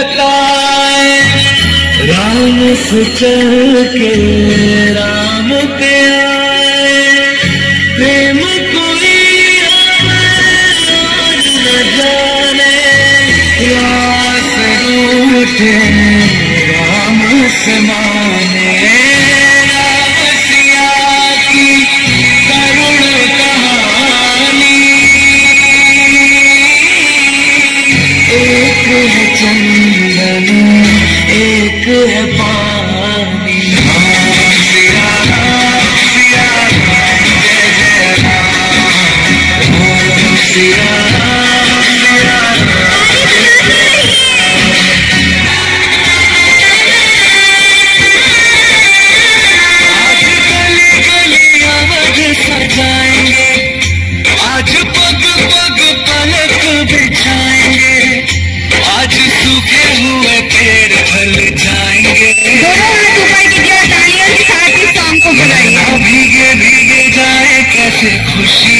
बताए राम से चल के राम पे आए प्रेम कोई न जाने प्यास रूठे राम से माने good. You see?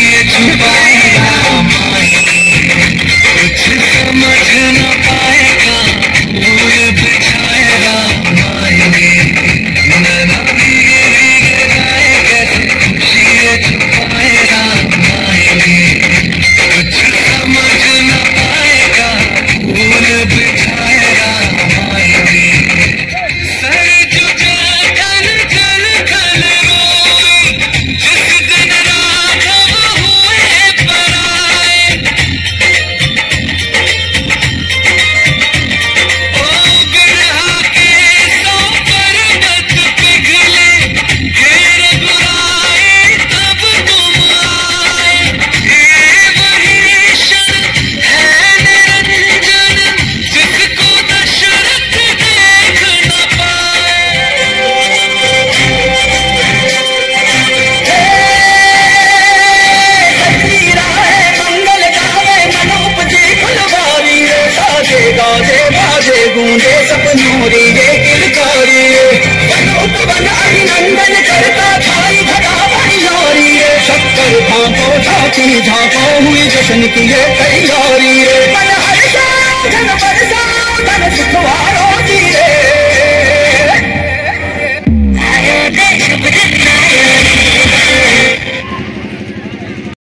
கணேசனுக்கு ஏ கையோ